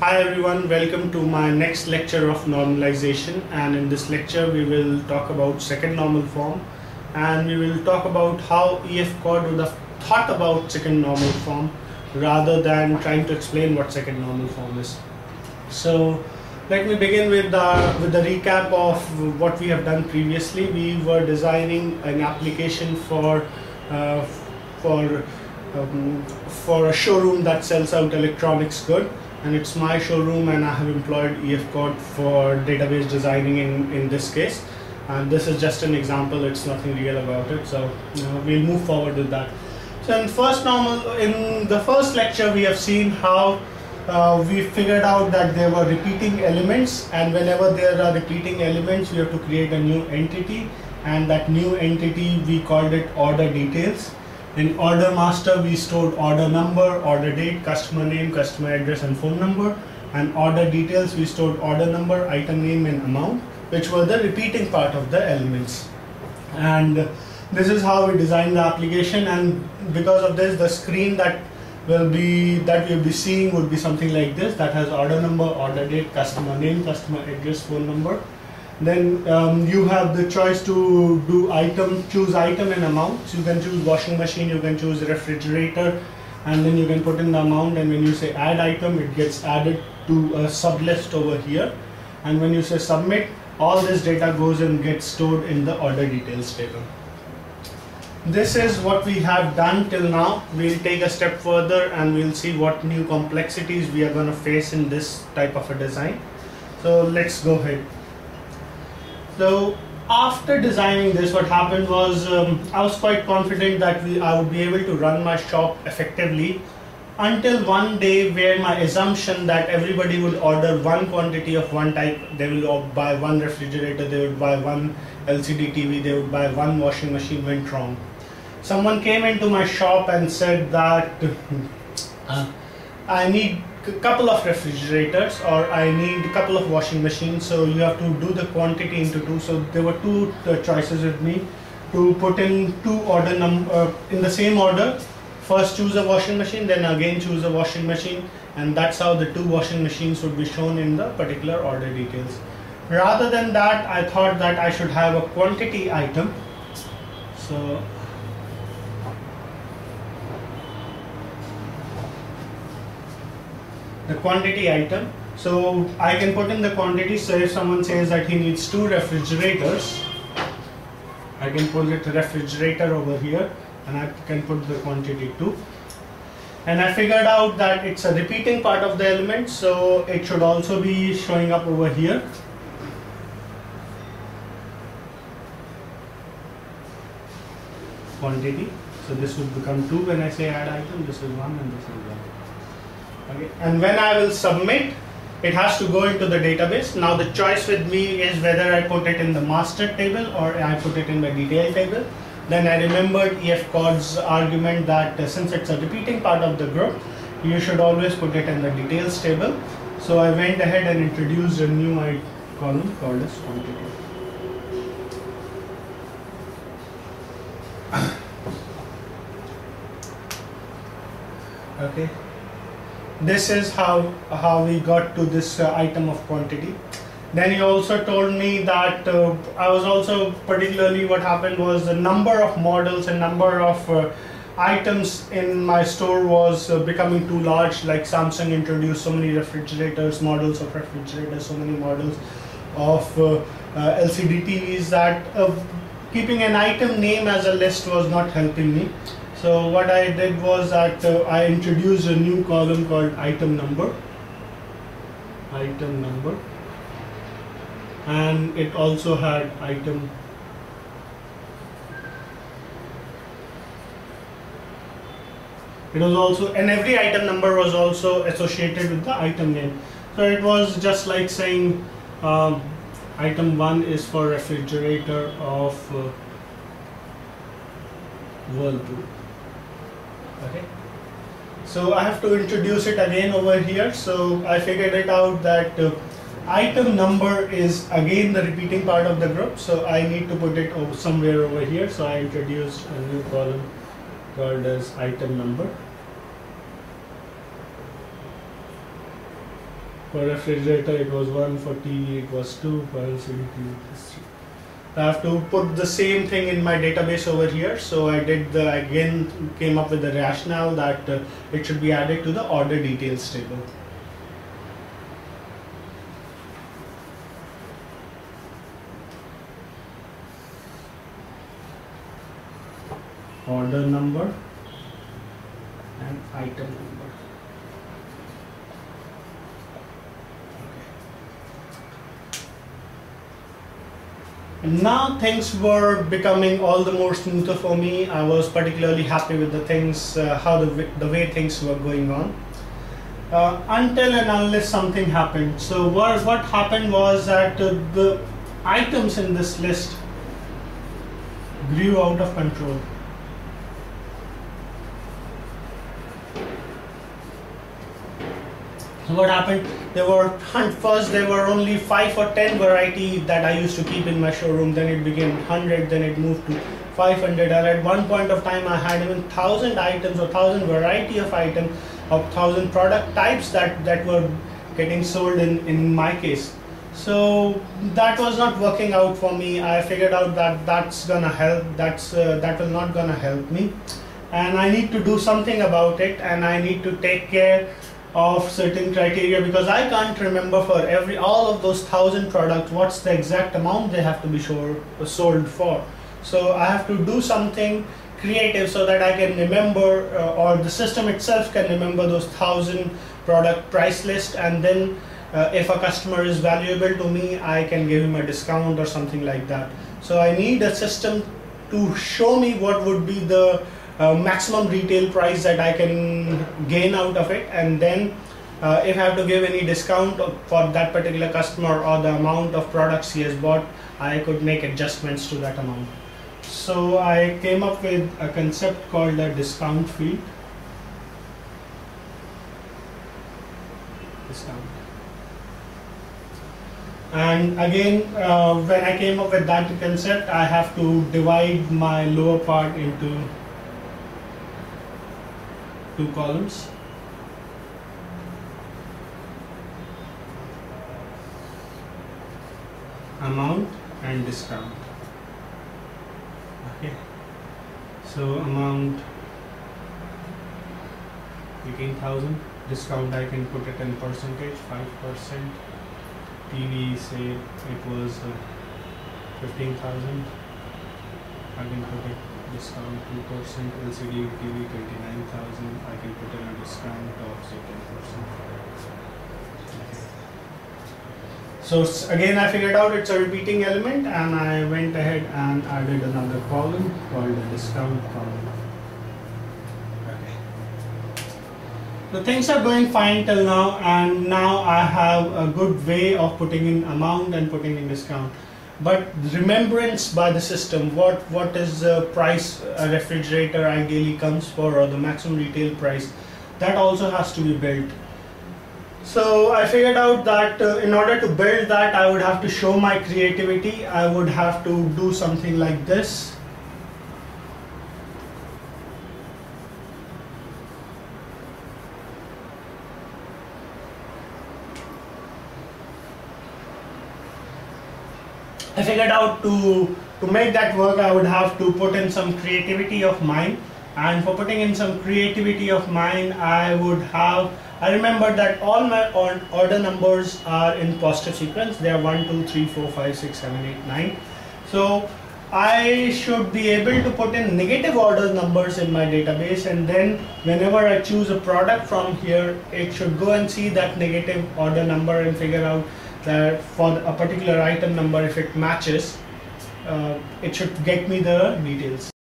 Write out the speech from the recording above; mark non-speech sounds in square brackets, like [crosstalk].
Hi everyone, welcome to my next lecture of normalization and in this lecture we will talk about second normal form and we will talk about how E.F. Codd would have thought about second normal form rather than trying to explain what second normal form is. So let me begin with the, with the recap of what we have done previously. We were designing an application for, uh, for, um, for a showroom that sells out electronics good and it's my showroom and I have employed E.F. Codd for database designing in, in this case. And this is just an example it's nothing real about it. So we'll move forward with that. So in first normal in the first lecture we have seen how uh, we figured out that there were repeating elements. And whenever there are repeating elements we have to create a new entity. And that new entity we called it order details in order master, we stored order number, order date, customer name, customer address, and phone number. And order details, we stored order number, item name, and amount, which were the repeating part of the elements. And this is how we designed the application. And because of this, the screen that will be that we'll be seeing would be something like this that has order number, order date, customer name, customer address, phone number then um, you have the choice to do item, choose item and amount. So you can choose washing machine, you can choose refrigerator, and then you can put in the amount. And when you say add item, it gets added to a sub list over here. And when you say submit, all this data goes and gets stored in the order details table. This is what we have done till now. We'll take a step further and we'll see what new complexities we are going to face in this type of a design. So let's go ahead. So after designing this, what happened was um, I was quite confident that we, I would be able to run my shop effectively until one day where my assumption that everybody would order one quantity of one type, they will buy one refrigerator, they would buy one LCD TV, they would buy one washing machine went wrong. Someone came into my shop and said that [laughs] uh, I need couple of refrigerators or I need a couple of washing machines so you have to do the quantity into two so there were two uh, choices with me. To put in two order number uh, in the same order first choose a washing machine then again choose a washing machine and that's how the two washing machines would be shown in the particular order details. Rather than that I thought that I should have a quantity item. So the quantity item. So I can put in the quantity. So if someone says that he needs two refrigerators, I can put it refrigerator over here and I can put the quantity 2. And I figured out that it's a repeating part of the element, so it should also be showing up over here. Quantity. So this would become 2 when I say add item, this is 1 and this is 1. Okay. And when I will submit, it has to go into the database. Now the choice with me is whether I put it in the master table or I put it in the detail table. Then I remembered EF E.F. Codd's argument that uh, since it's a repeating part of the group, you should always put it in the details table. So I went ahead and introduced a new column called as quantity. [coughs] okay this is how how we got to this uh, item of quantity. Then he also told me that uh, I was also particularly what happened was the number of models and number of uh, items in my store was uh, becoming too large like Samsung introduced so many refrigerators models of refrigerators so many models of uh, uh, LCD TVs that keeping an item name as a list was not helping me so what I did was that uh, I introduced a new column called item number. Item number. And it also had item It was also, and every item number was also associated with the item name. So it was just like saying um, item 1 is for refrigerator of uh, Whirlpool okay. So I have to introduce it again over here. So I figured it out that uh, item number is again the repeating part of the group. So I need to put it over somewhere over here. So I introduced a new column called as item number. For refrigerator it was 1, for TV it was 2, for LCD it was 3. I have to put the same thing in my database over here. So I did the again came up with the rationale that uh, it should be added to the order details table. Order number and item number. Now things were becoming all the more smoother for me. I was particularly happy with the things, uh, how the, the way things were going on. Uh, until and unless something happened. So what, what happened was that uh, the items in this list grew out of control. So what happened? There were first there were only five or ten variety that I used to keep in my showroom. Then it became hundred. Then it moved to 500. And at one point of time, I had even thousand items or thousand variety of items of thousand product types that that were getting sold in in my case. So that was not working out for me. I figured out that that's gonna help. That's uh, that will not gonna help me, and I need to do something about it. And I need to take care of certain criteria because I can't remember for every all of those thousand products what's the exact amount they have to be sold, sold for. So I have to do something creative so that I can remember uh, or the system itself can remember those thousand product price list and then uh, if a customer is valuable to me I can give him a discount or something like that. So I need a system to show me what would be the uh, maximum retail price that I can gain out of it and then uh, if I have to give any discount for that particular customer or the amount of products he has bought I could make adjustments to that amount. So I came up with a concept called the discount field. Discount. And again, uh, when I came up with that concept, I have to divide my lower part into two columns. Amount and discount. Okay. So amount 18,000 discount I can put it in percentage 5% TV say it was uh, 15,000 I can put it discount 2%, LCD TV 29,000, I can put in a discount of say 10%. So again I figured out it's a repeating element and I went ahead and added another column called the discount column. Okay. The things are going fine till now and now I have a good way of putting in amount and putting in discount but remembrance by the system what what is the price a refrigerator ideally comes for or the maximum retail price that also has to be built. So I figured out that uh, in order to build that I would have to show my creativity. I would have to do something like this I figured out to to make that work I would have to put in some creativity of mine. And for putting in some creativity of mine I would have I remember that all my order numbers are in positive sequence. They are 1 2 3 4 5 6 7 8 9 so I should be able to put in negative order numbers in my database and then whenever I choose a product from here it should go and see that negative order number and figure out that for a particular item number if it matches uh, it should get me the details